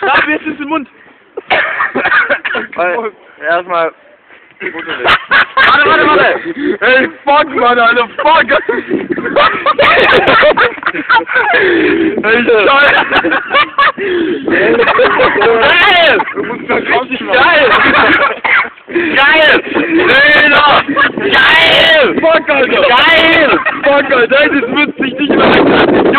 Darf jetzt im Mund. Erstmal. Warte, warte, warte. Ey, fuck, Mann, Alter, fuck! Ey, Scheiße! Geil! Du musst da geil! Geil! Lena! Geil! Fuck, Alter! Geil! Fuck, Alter, das ist witzig, nicht mehr.